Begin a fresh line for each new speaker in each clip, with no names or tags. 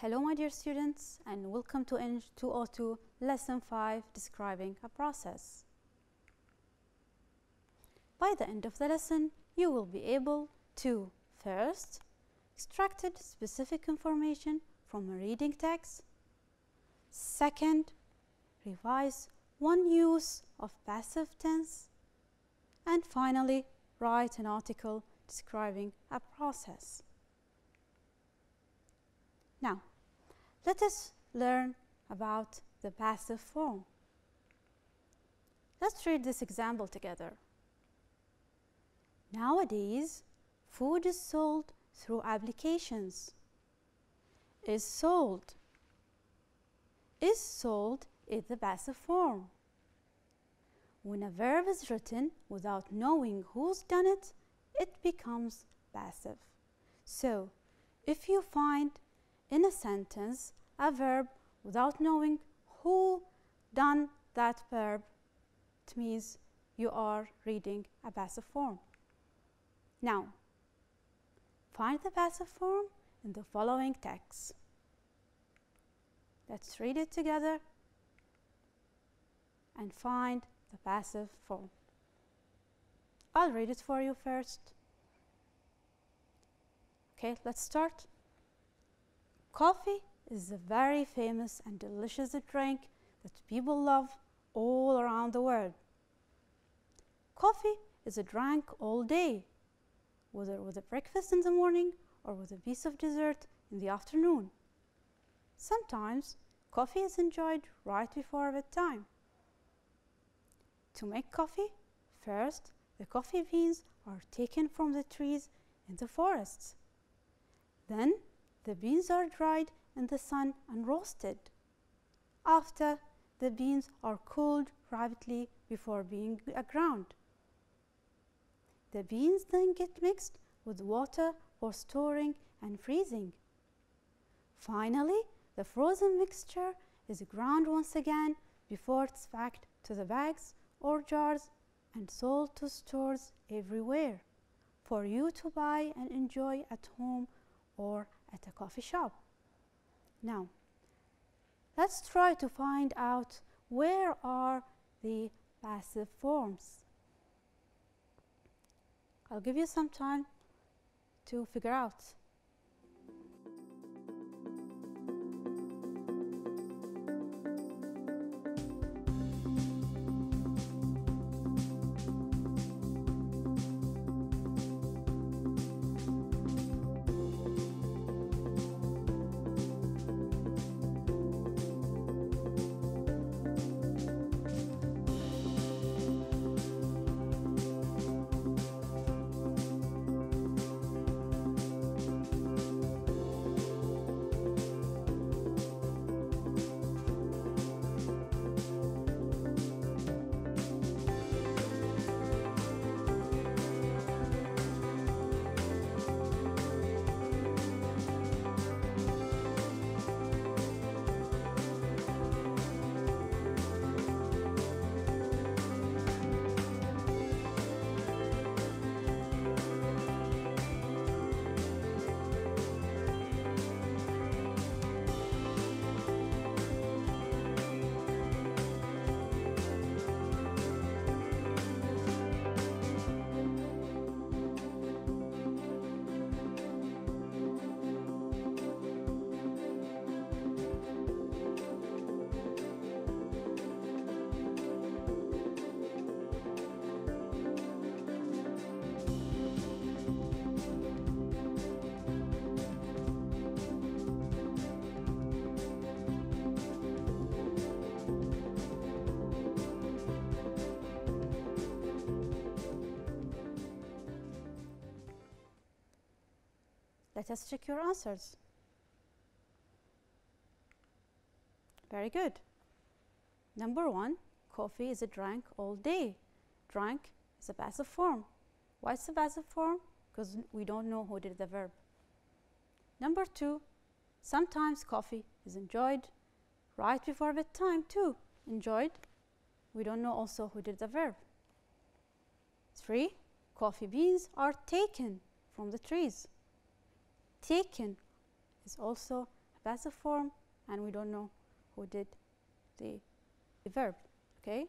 Hello my dear students and welcome to Eng 202 lesson 5 describing a process. By the end of the lesson you will be able to first extracted specific information from a reading text. Second, revise one use of passive tense. And finally, write an article describing a process. Now, let us learn about the passive form. Let's read this example together. Nowadays, food is sold through applications. Is sold. Is sold is the passive form. When a verb is written without knowing who's done it, it becomes passive. So, if you find in a sentence a verb without knowing who done that verb, it means you are reading a passive form. Now, find the passive form in the following text. Let's read it together and find the passive form. I'll read it for you first. Okay, let's start. Coffee is a very famous and delicious drink that people love all around the world. Coffee is a drink all day, whether with a breakfast in the morning or with a piece of dessert in the afternoon. Sometimes coffee is enjoyed right before bedtime. To make coffee, first the coffee beans are taken from the trees in the forests. Then the beans are dried in the sun and roasted. After, the beans are cooled rapidly before being ground. The beans then get mixed with water for storing and freezing. Finally, the frozen mixture is ground once again before it's packed to the bags or jars and sold to stores everywhere for you to buy and enjoy at home or at a coffee shop. Now, let's try to find out where are the passive forms. I'll give you some time to figure out. Let us check your answers. Very good. Number one, coffee is a drink all day. Drink is a passive form. Why is a passive form? Because we don't know who did the verb. Number two, sometimes coffee is enjoyed right before bedtime too. Enjoyed. We don't know also who did the verb. Three, coffee beans are taken from the trees taken is also a passive form and we don't know who did the, the verb. Okay?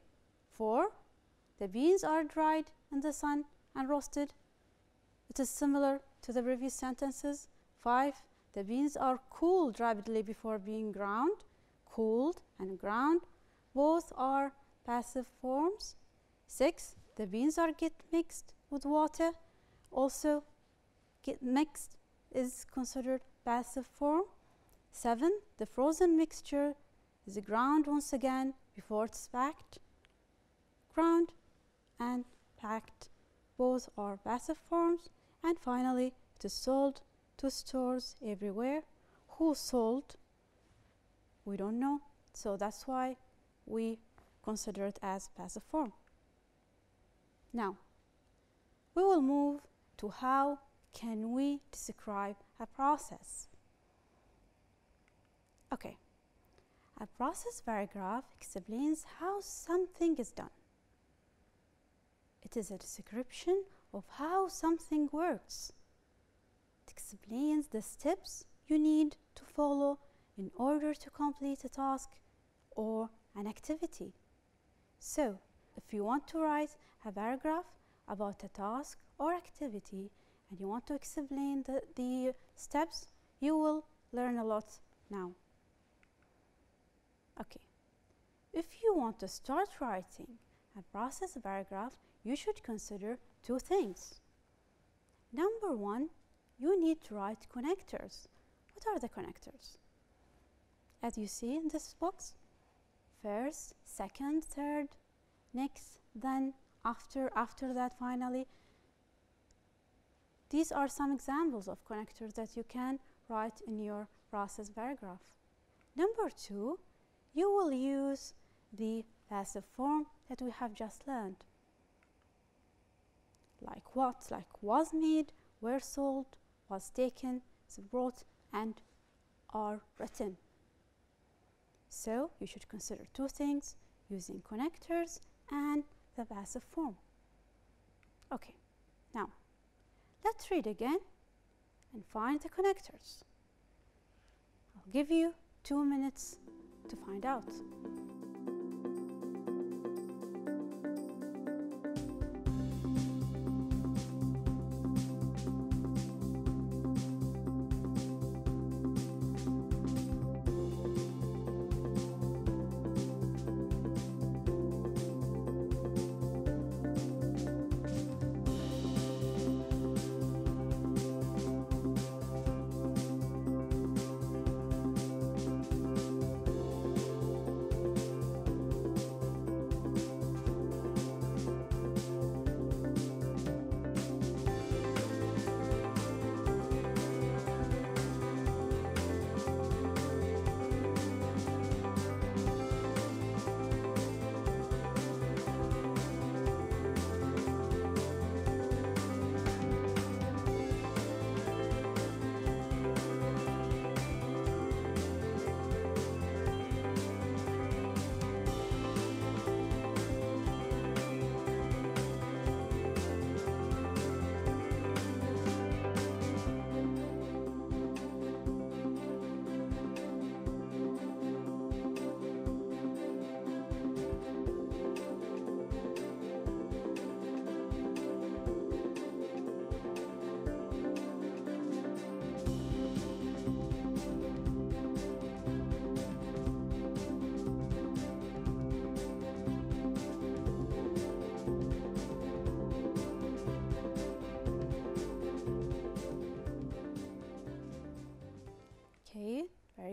4. The beans are dried in the sun and roasted. It is similar to the previous sentences. 5. The beans are cooled rapidly before being ground. Cooled and ground both are passive forms. 6. The beans are get mixed with water. Also, get mixed is considered passive form. 7. The frozen mixture is ground once again before it's packed. Ground and packed both are passive forms. And finally, it is sold to stores everywhere. Who sold? We don't know. So that's why we consider it as passive form. Now, we will move to how can we describe a process. Okay, a process paragraph explains how something is done. It is a description of how something works. It explains the steps you need to follow in order to complete a task or an activity. So, if you want to write a paragraph about a task or activity and you want to explain the, the steps, you will learn a lot now. Okay, if you want to start writing a process paragraph, you should consider two things. Number one, you need to write connectors. What are the connectors? As you see in this box, first, second, third, next, then, after, after that finally. These are some examples of connectors that you can write in your process paragraph. Number two, you will use the passive form that we have just learned. Like what? Like was made, were sold, was taken, is brought, and are written. So you should consider two things using connectors and the passive form. Okay, let's read again and find the connectors. I'll give you two minutes to find out.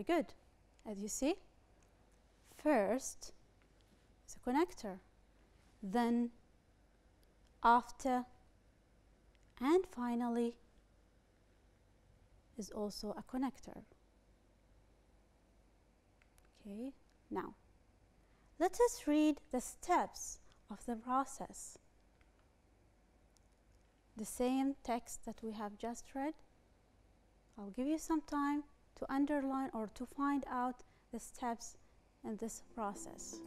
Good. As you see, first is a connector, then after, and finally is also a connector. Okay, now let us read the steps of the process. The same text that we have just read. I'll give you some time to underline or to find out the steps in this process.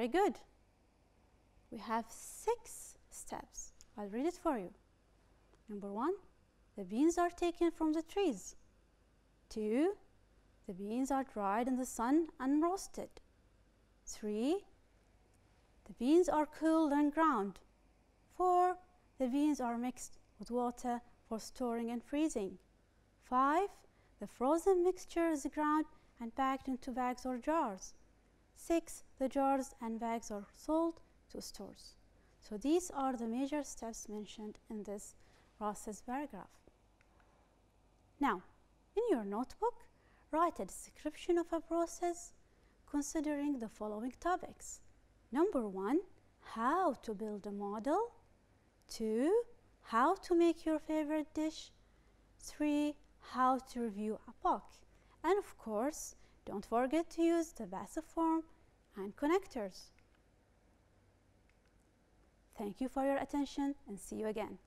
Very good. We have six steps. I'll read it for you. Number one, the beans are taken from the trees. Two, the beans are dried in the sun and roasted. Three, the beans are cooled and ground. Four, the beans are mixed with water for storing and freezing. Five, the frozen mixture is ground and packed into bags or jars. Six, the jars and bags are sold to stores. So these are the major steps mentioned in this process paragraph. Now, in your notebook, write a description of a process considering the following topics. Number one, how to build a model. Two, how to make your favorite dish. Three, how to review a book. And of course, don't forget to use the passive form and connectors. Thank you for your attention and see you again.